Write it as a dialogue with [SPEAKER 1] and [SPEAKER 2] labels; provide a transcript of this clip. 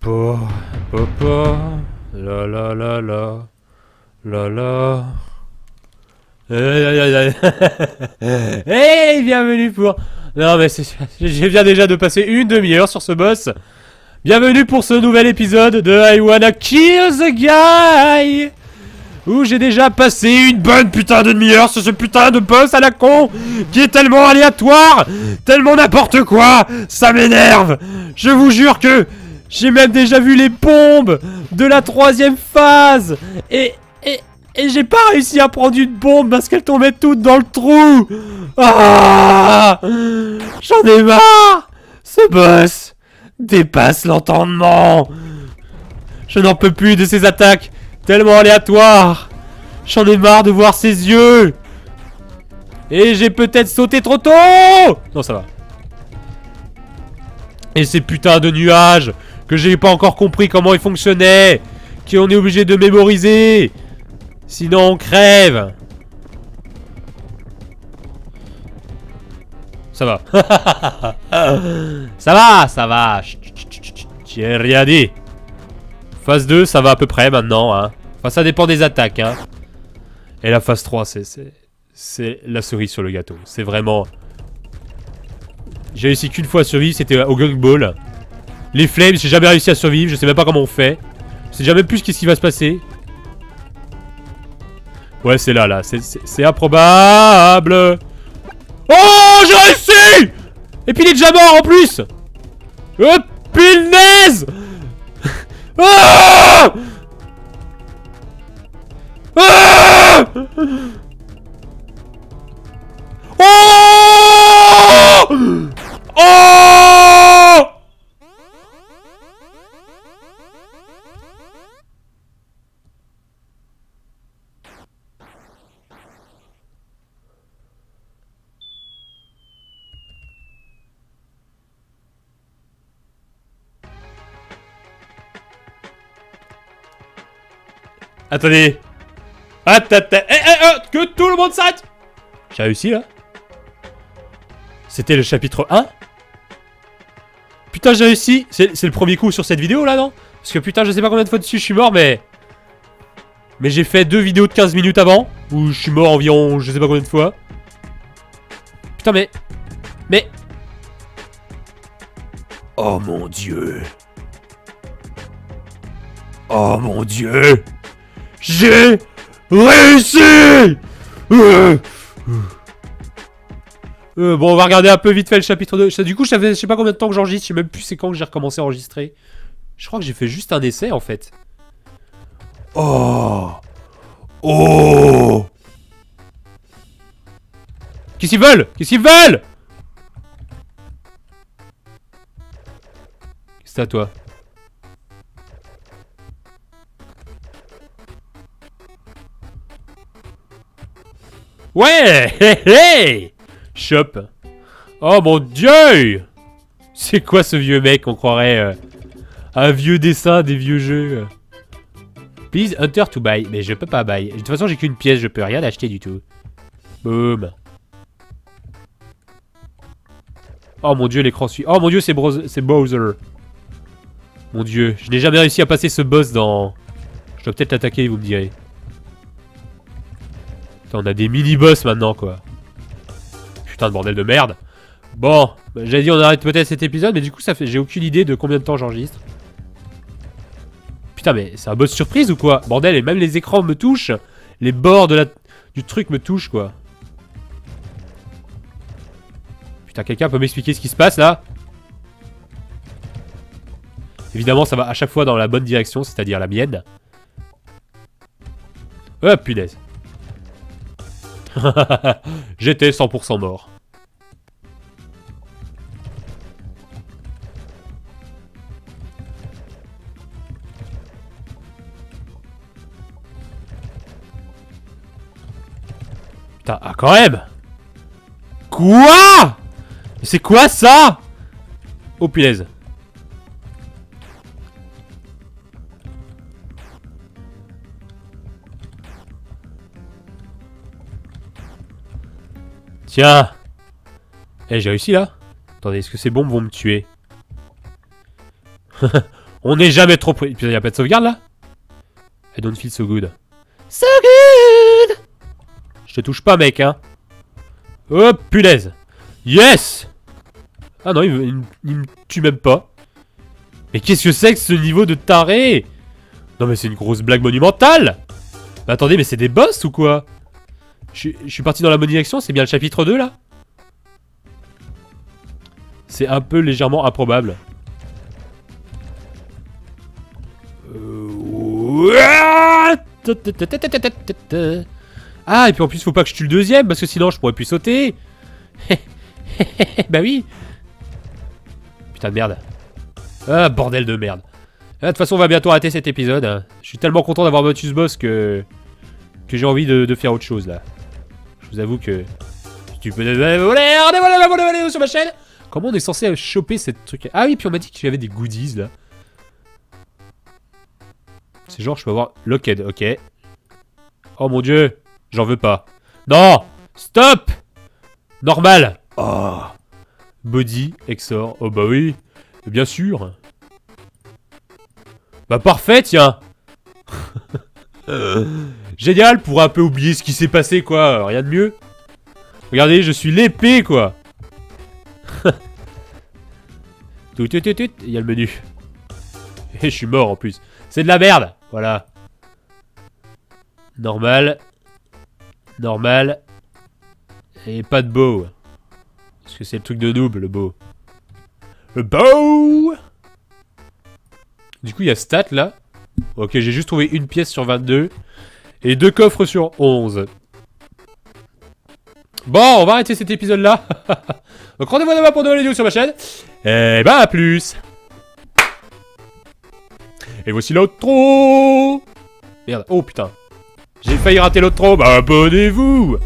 [SPEAKER 1] Papa, papa, la la la la, la la. Hey, bienvenue pour... Non mais je viens déjà de passer une demi-heure sur ce boss. Bienvenue pour ce nouvel épisode de I Wanna Kill the Guy Où j'ai déjà passé une bonne putain de demi-heure sur ce putain de boss à la con Qui est tellement aléatoire Tellement n'importe quoi Ça m'énerve Je vous jure que... J'ai même déjà vu les bombes de la troisième phase. Et... Et... Et j'ai pas réussi à prendre une bombe parce qu'elles tombaient toutes dans le trou. Ah J'en ai marre. Ce boss dépasse l'entendement. Je n'en peux plus de ces attaques. Tellement aléatoires J'en ai marre de voir ses yeux. Et j'ai peut-être sauté trop tôt. Non, ça va. Et ces putains de nuages que j'ai pas encore compris comment ils fonctionnaient qu'on est obligé de mémoriser Sinon on crève Ça va. ça va, ça va. J'ai rien dit. Phase 2, ça va à peu près maintenant. Hein. Enfin, ça dépend des attaques. Hein. Et la phase 3, c'est... La cerise sur le gâteau. C'est vraiment... J'ai réussi qu'une fois à survivre, c'était au Gung Ball. Les flames, j'ai jamais réussi à survivre. Je sais même pas comment on fait. Je sais jamais plus ce qui va se passer. Ouais, c'est là, là. C'est improbable. Oh, j'ai réussi Et puis il est déjà mort en plus Oh, punaise ah ah Oh Oh Attendez. Attends, eh, eh, eh, que tout le monde s'arrête J'ai réussi, là. C'était le chapitre 1 Putain, j'ai réussi. C'est le premier coup sur cette vidéo, là, non? Parce que putain, je sais pas combien de fois dessus je suis mort, mais... Mais j'ai fait deux vidéos de 15 minutes avant, où je suis mort environ je sais pas combien de fois. Putain, mais... Mais... Oh mon dieu. Oh mon dieu j'ai réussi euh, Bon, on va regarder un peu vite fait le chapitre 2. Du coup, je sais pas combien de temps que j'enregistre. Je sais même plus c'est quand que j'ai recommencé à enregistrer. Je crois que j'ai fait juste un essai, en fait. Oh Oh Qu'est-ce qu'ils veulent? Qu'est-ce qu'ils veulent? Qu'est-ce que c'est à toi? Ouais Hé hé Shop. Oh mon dieu C'est quoi ce vieux mec On croirait euh, un vieux dessin des vieux jeux? Please enter to buy. Mais je peux pas buy. De toute façon, j'ai qu'une pièce, je peux rien acheter du tout. Boom. Oh mon dieu, l'écran suit. Oh mon dieu, c'est Bowser. Mon dieu, je n'ai jamais réussi à passer ce boss dans... Je dois peut-être l'attaquer, vous me direz on a des mini-boss maintenant, quoi. Putain de bordel de merde. Bon, j'avais dit on arrête peut-être cet épisode, mais du coup, ça fait, j'ai aucune idée de combien de temps j'enregistre. Putain, mais c'est un boss surprise ou quoi? Bordel, et même les écrans me touchent. Les bords de la, du truc me touchent, quoi. Putain, quelqu'un peut m'expliquer ce qui se passe, là? Évidemment, ça va à chaque fois dans la bonne direction, c'est-à-dire la mienne. Oh, punaise. J'étais 100% mort. Putain, ah quand même! Quoi? C'est quoi ça? Oh punaise Tiens Eh, j'ai réussi là Attendez, est-ce que ces bombes vont me tuer On n'est jamais trop près. Putain, y'a pas de sauvegarde là? I don't feel so good. So good Je te touche pas, mec, hein. Oh, punaise. Yes Ah non, il me, il me- tue même pas. Mais qu'est-ce que c'est que ce niveau de taré? Non mais c'est une grosse blague monumentale Mais attendez, mais c'est des boss ou quoi? Je, suis parti dans la bonne direction, c'est bien le chapitre 2 là C'est un peu légèrement improbable. Euh, ah, et puis en plus, faut pas que je tue le deuxième, parce que sinon je pourrais plus sauter. bah oui. Putain de merde. Ah, bordel de merde. Ah, de toute façon, on va bientôt arrêter cet épisode. Hein. Je suis tellement content d'avoir battu ce boss que, que j'ai envie de faire autre chose là. Je vous avoue que... Tu peux... Sur ma chaîne Comment on est censé choper cette truc? Ah oui, puis on m'a dit qu'il y avait des goodies, là. C'est genre, je peux avoir... Lockhead, ok. Oh mon dieu J'en veux pas. Non Stop Normal Oh Body, Exor. Oh bah oui Bien sûr Bah parfait, tiens Génial pour un peu oublier ce qui s'est passé, quoi. Rien de mieux. Regardez, je suis l'épée, quoi. tout, tout, tout, tout. Il y a le menu. Et je suis mort, en plus. C'est de la merde Voilà. Normal. Normal. Et pas de beau. Parce que c'est le truc de noob, le beau. Le beau Du coup, il y a stat, là. Ok, j'ai juste trouvé une pièce sur 22. Et deux coffres sur 11. Bon, on va arrêter cet épisode-là. Donc rendez-vous demain pour de nouvelles vidéos sur ma chaîne. Et bah à plus Et voici l'outro Merde, oh putain. J'ai failli rater l'outro, bah abonnez-vous